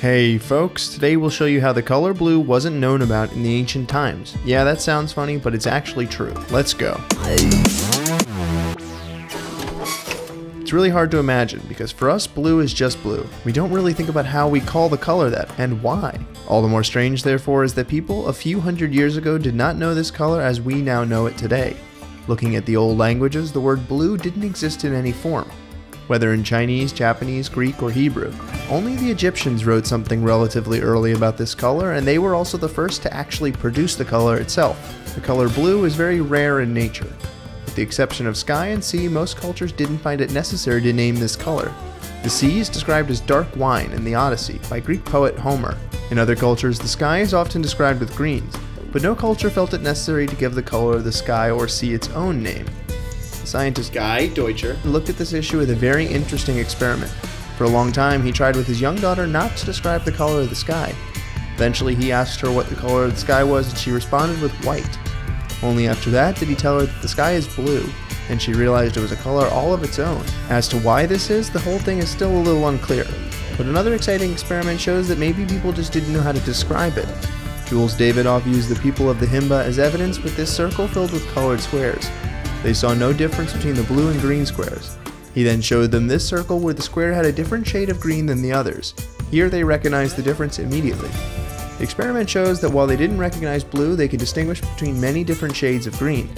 Hey folks, today we'll show you how the color blue wasn't known about in the ancient times. Yeah, that sounds funny, but it's actually true. Let's go. It's really hard to imagine because for us, blue is just blue. We don't really think about how we call the color that and why. All the more strange, therefore, is that people a few hundred years ago did not know this color as we now know it today. Looking at the old languages, the word blue didn't exist in any form whether in Chinese, Japanese, Greek, or Hebrew. Only the Egyptians wrote something relatively early about this color, and they were also the first to actually produce the color itself. The color blue is very rare in nature. With the exception of sky and sea, most cultures didn't find it necessary to name this color. The sea is described as dark wine in the Odyssey by Greek poet Homer. In other cultures, the sky is often described with greens, but no culture felt it necessary to give the color of the sky or sea its own name scientist Guy Deutscher looked at this issue with a very interesting experiment. For a long time, he tried with his young daughter not to describe the color of the sky. Eventually, he asked her what the color of the sky was, and she responded with white. Only after that did he tell her that the sky is blue, and she realized it was a color all of its own. As to why this is, the whole thing is still a little unclear. But another exciting experiment shows that maybe people just didn't know how to describe it. Jules Davidoff used the people of the Himba as evidence with this circle filled with colored squares. They saw no difference between the blue and green squares. He then showed them this circle where the square had a different shade of green than the others. Here they recognized the difference immediately. The experiment shows that while they didn't recognize blue, they could distinguish between many different shades of green.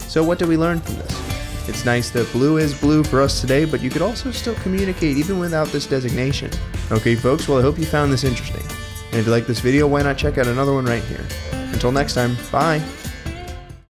So what do we learn from this? It's nice that blue is blue for us today, but you could also still communicate even without this designation. Okay folks, well I hope you found this interesting. And if you like this video, why not check out another one right here. Until next time, bye!